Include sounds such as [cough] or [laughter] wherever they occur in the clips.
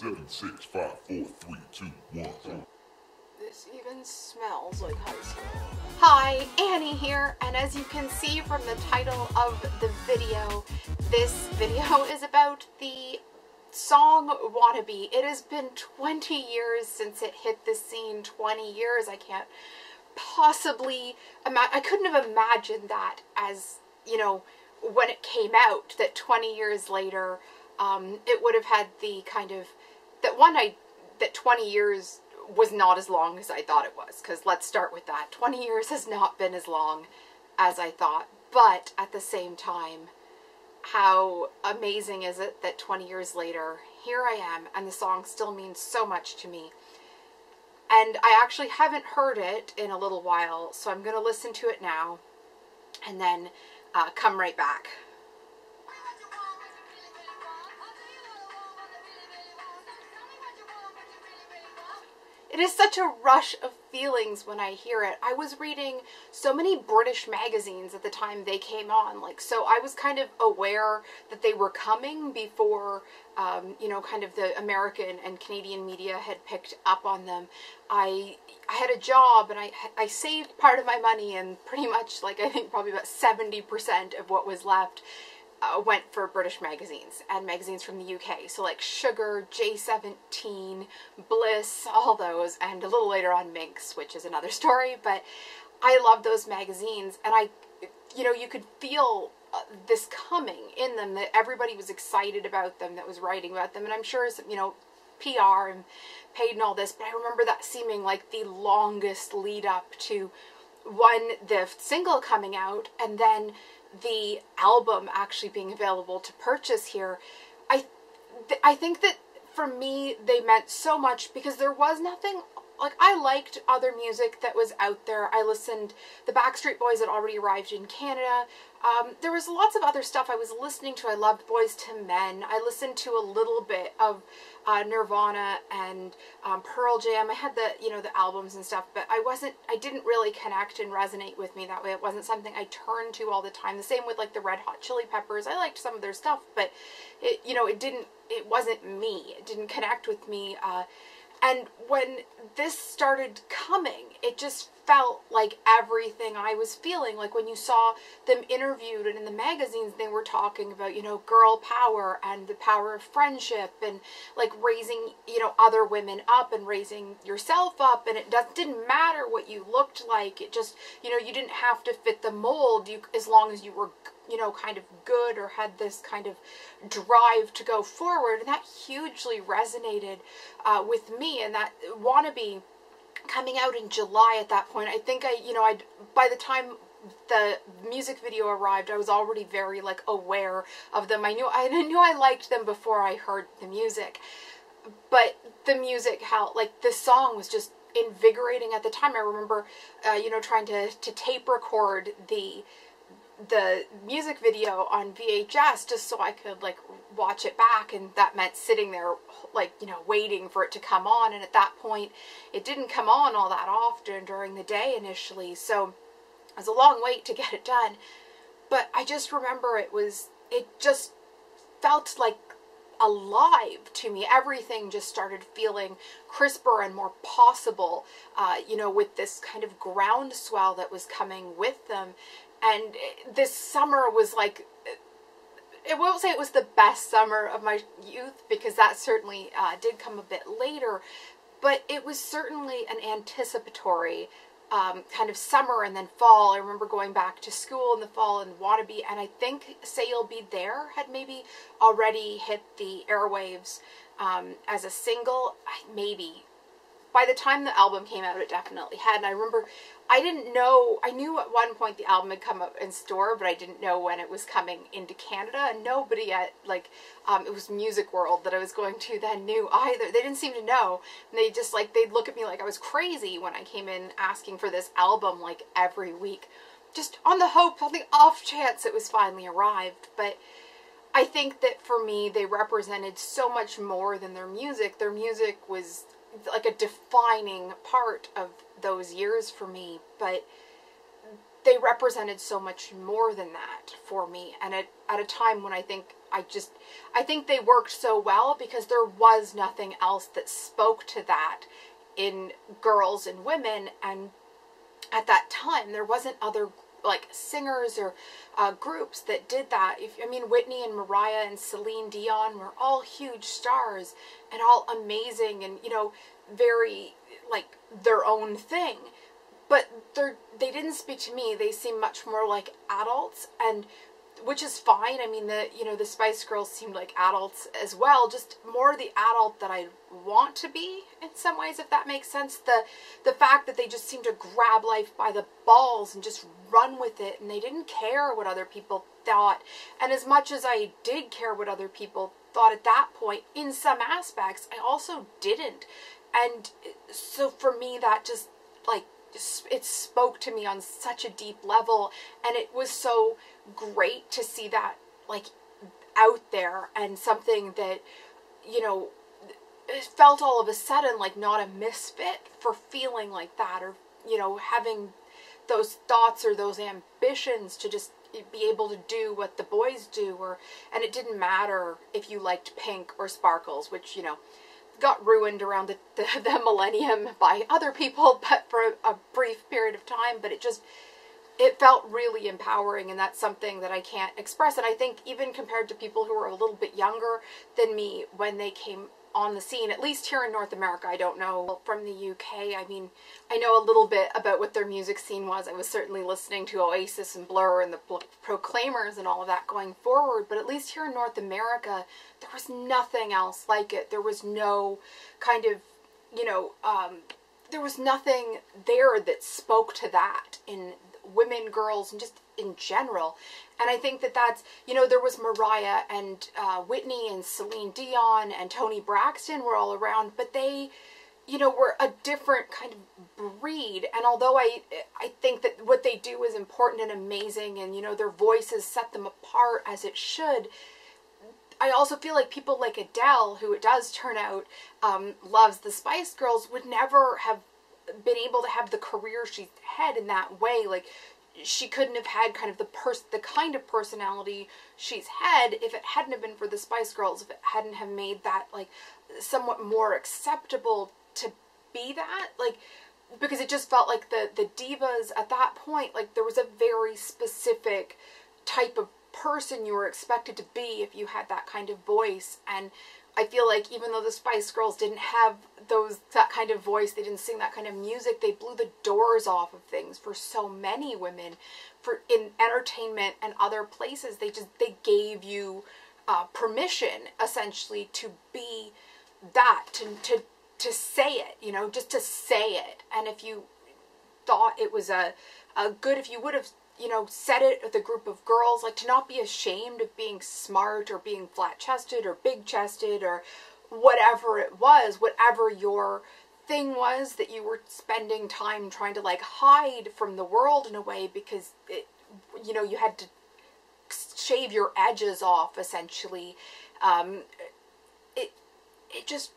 seven, six, five, four, three, two, one. This even smells like high school. Hi, Annie here, and as you can see from the title of the video, this video [laughs] is about the song Wannabe. It has been 20 years since it hit the scene, 20 years. I can't possibly imagine, I couldn't have imagined that as, you know, when it came out, that 20 years later, um, it would have had the kind of, that one, I, that 20 years was not as long as I thought it was, because let's start with that. 20 years has not been as long as I thought, but at the same time, how amazing is it that 20 years later, here I am, and the song still means so much to me. And I actually haven't heard it in a little while, so I'm going to listen to it now and then uh, come right back. It is such a rush of feelings when I hear it. I was reading so many British magazines at the time they came on, like, so I was kind of aware that they were coming before, um, you know, kind of the American and Canadian media had picked up on them. I, I had a job and I, I saved part of my money and pretty much, like, I think probably about 70% of what was left uh, went for British magazines and magazines from the UK. So like Sugar, J17, Bliss, all those, and a little later on Minx, which is another [laughs] story. But I love those magazines, and I, you know, you could feel uh, this coming in them that everybody was excited about them, that was writing about them, and I'm sure, you know, PR and paid and all this. But I remember that seeming like the longest lead up to one the single coming out, and then the album actually being available to purchase here, I th- I think that for me they meant so much because there was nothing like I liked other music that was out there. I listened. The Backstreet Boys had already arrived in Canada. Um, there was lots of other stuff I was listening to. I loved Boyz II Men. I listened to a little bit of uh, Nirvana and um, Pearl Jam. I had the you know the albums and stuff, but I wasn't. I didn't really connect and resonate with me that way. It wasn't something I turned to all the time. The same with like the Red Hot Chili Peppers. I liked some of their stuff, but it you know it didn't. It wasn't me. It didn't connect with me. Uh, and when this started coming, it just felt like everything I was feeling. Like when you saw them interviewed and in the magazines, they were talking about, you know, girl power and the power of friendship and like raising, you know, other women up and raising yourself up. And it does, didn't matter what you looked like. It just, you know, you didn't have to fit the mold you, as long as you were you know, kind of good or had this kind of drive to go forward. And that hugely resonated uh, with me. And that wannabe coming out in July at that point, I think I, you know, I by the time the music video arrived, I was already very like aware of them. I knew I [laughs] knew I liked them before I heard the music, but the music, how like the song was just invigorating at the time. I remember, uh, you know, trying to to tape record the the music video on VHS just so I could like watch it back and that meant sitting there like you know waiting for it to come on and at that point it didn't come on all that often during the day initially so it was a long wait to [laughs] get it done. But I just remember it was it just felt like alive to me. Everything just started feeling crisper and more possible uh, you know with this kind of groundswell that was coming with them and this summer was like I won't say it was the best summer of my youth because that certainly uh, did come a bit later, but it was certainly an anticipatory um, kind of summer and then fall. I remember going back to school in the fall and Wannabe, and I think Say You'll Be There had maybe already hit the airwaves um, as a single, maybe by the time the album came out, it definitely had. And I remember I didn't know, I knew at one point the album had come up in store, but I didn't know when it was coming into Canada. And nobody at, like, um, it was Music World that I was going to then knew either. They didn't seem to know. And they just, like, they'd look at me like I was crazy when I came in asking for this album, like, every week. Just on the hope, on the off chance it was finally arrived. But I think that for me, they represented so much more than their music. Their music was like a defining part of those years for me, but they represented so much more than that for me. And at, at a time when I think I just, I think they worked so well because there was nothing else that spoke to that in girls and women. And at that time, there wasn't other like singers or uh, groups that did that. If I mean Whitney and Mariah and Celine Dion were all huge stars and all amazing and you know very like their own thing. But they didn't speak to me. They seem much more like adults and which is fine. I mean, the you know the Spice Girls seemed like adults as well, just more the adult that I want to be in some ways, if that makes sense. The the fact that they just seemed to grab life by the balls and just run with it, and they didn't care what other people thought. And as much as I did care what other people thought at that point, in some aspects, I also didn't. And so for me, that just like it spoke to me on such a deep level and it was so great to see that like out there and something that you know felt all of a sudden like not a misfit for feeling like that or you know having those thoughts or those ambitions to just be able to do what the boys do or and it didn't matter if you liked pink or sparkles which you know got ruined around the, [laughs] the, the millennium by other people but for a, a brief period of time but it just it felt really empowering and that's something that I can't express. And I think even compared to people who were a little bit younger than me when they came on the scene at least here in North America I don't know. From the UK I mean I know a little bit about what their music scene was. I was certainly listening to Oasis and Blur and the Proclaimers and all of that going forward. But at least here in North America there was nothing else like it. There was no kind of you know um, there was nothing there that spoke to that in women, girls, and just in general. And I think that that's, you know, there was Mariah and uh, Whitney and Celine Dion and Toni Braxton were all around, but they, you know, were a different kind of breed. And although I, I think that what they do is important and amazing, and you know, their voices set them apart as it should. I also feel like people like Adele, who it does turn out um, loves the Spice Girls, would never have been able to have the career she's had in that way. Like she couldn't have had kind of the pers- the kind of personality she's had if it hadn't have been for the Spice Girls, if it hadn't have made that like somewhat more acceptable to be that. Like because it just felt like the the divas at that point like there was a very specific type of person you were expected to be if you had that kind of voice and I feel like even though the Spice Girls didn't have those that kind of voice, they didn't sing that kind of music, they blew the doors off of things for so many women for in entertainment and other places. They just they gave you uh, permission essentially to be that to to to say it, you know, just to say it. And if you thought it was a a good if you would have you know, said it with a group of girls, like to not be ashamed of being smart or being flat chested or big chested or whatever it was, whatever your thing was that you were spending time trying to like hide from the world in a way because it, you know, you had to shave your edges off essentially. Um, it, it just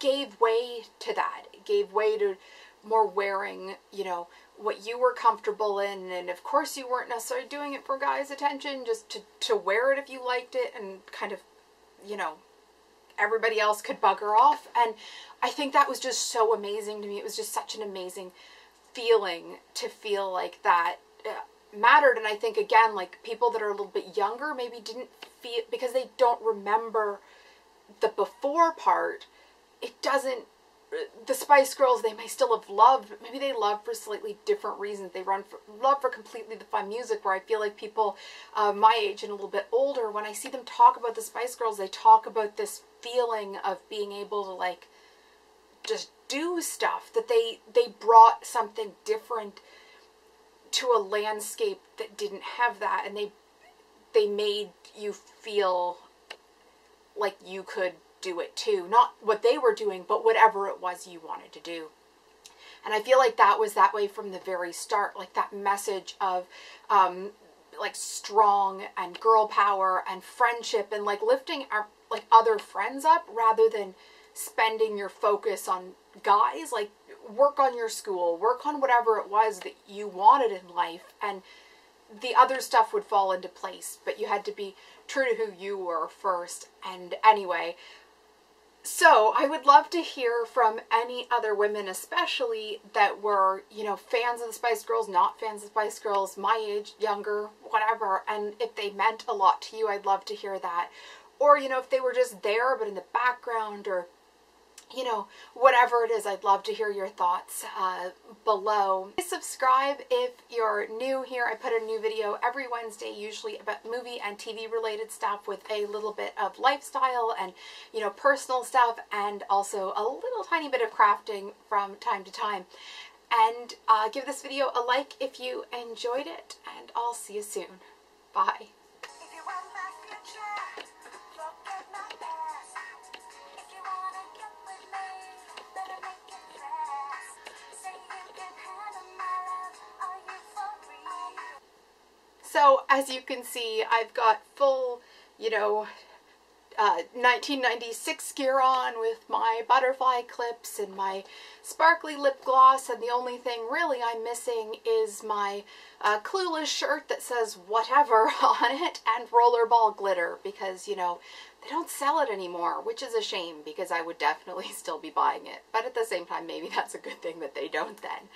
gave way to that. It gave way to more wearing, you know, what you were comfortable in and of course you weren't necessarily doing it for guys attention just to, to wear it if you liked it and kind of you know everybody else could bugger off. And i think that was just so amazing to me. It was just such an amazing feeling to feel like that uh, mattered. And i think again like people that are a little bit younger maybe didn't feel because they don't remember the before part it doesn't the Spice Girls they may still have loved, maybe they love for slightly different reasons. They run for love for completely the fun music. Where I feel like people uh, my age and a little bit older, when I see them talk about the Spice Girls, they talk about this feeling of being able to like just do stuff that they they brought something different to a landscape that didn't have that, and they they made you feel like you could do it too. Not what they were doing, but whatever it was you wanted to do. And I feel like that was that way from the very start, like that message of um, like strong and girl power and friendship and like lifting our like other friends up rather than spending your focus on guys. Like work on your school, work on whatever it was that you wanted in life, and the other stuff would fall into place. But you had to be true to who you were first. And anyway, so I would love to hear from any other women, especially that were, you know, fans of the Spice Girls, not fans of Spice Girls, my age, younger, whatever. And if they meant a lot to you, I'd love to hear that. Or, you know, if they were just there but in the background or you know, whatever it is, I'd love to hear your thoughts uh, below. Please subscribe if you're new here. I put a new video every Wednesday, usually about movie and TV related stuff with a little bit of lifestyle and, you know, personal stuff and also a little tiny bit of crafting from time to time. And uh, give this video a like if you enjoyed it, and I'll see you soon. Bye. So as you can see, I've got full, you know, uh, 1996 gear on with my butterfly clips and my sparkly lip gloss and the only thing really I'm missing is my uh, clueless shirt that says whatever [laughs] on it and rollerball glitter because you know they don't sell it anymore which is a shame because I would definitely [laughs] still be buying it but at the same time maybe that's a good thing that they don't then.